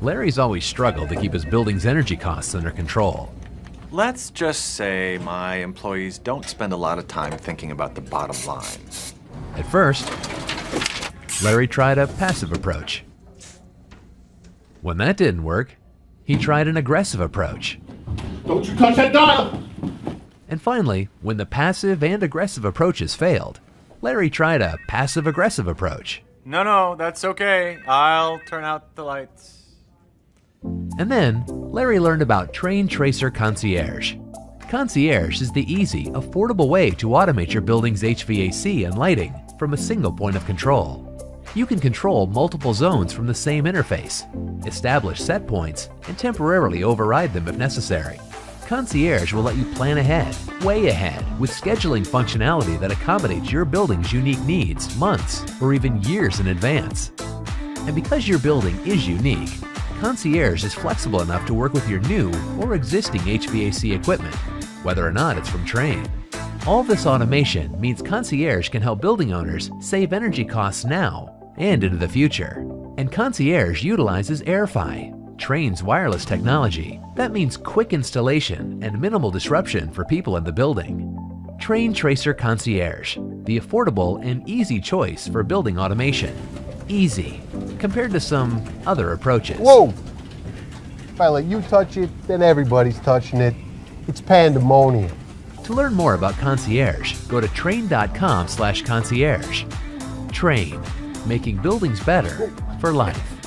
Larry's always struggled to keep his building's energy costs under control. Let's just say my employees don't spend a lot of time thinking about the bottom line. At first, Larry tried a passive approach. When that didn't work, he tried an aggressive approach. Don't you touch that dial! And finally, when the passive and aggressive approaches failed, Larry tried a passive aggressive approach. No, no, that's okay. I'll turn out the lights. And then, Larry learned about Trane Tracer Concierge. Concierge is the easy, affordable way to automate your building's HVAC and lighting from a single point of control. You can control multiple zones from the same interface, establish set points, and temporarily override them if necessary. Concierge will let you plan ahead, way ahead, with scheduling functionality that accommodates your building's unique needs months or even years in advance. And because your building is unique, Concierge is flexible enough to work with your new or existing HVAC equipment, whether or not it's from Trane. All this automation means Concierge can help building owners save energy costs now and into the future. And Concierge utilizes AirFi, Trane's wireless technology. That means quick installation and minimal disruption for people in the building. Trane Tracer Concierge, the affordable and easy choice for building automation. Easy, compared to some other approaches. Whoa! If I let you touch it, then everybody's touching it. It's pandemonium. To learn more about Concierge, go to trane.com slash concierge. Trane, making buildings better for life.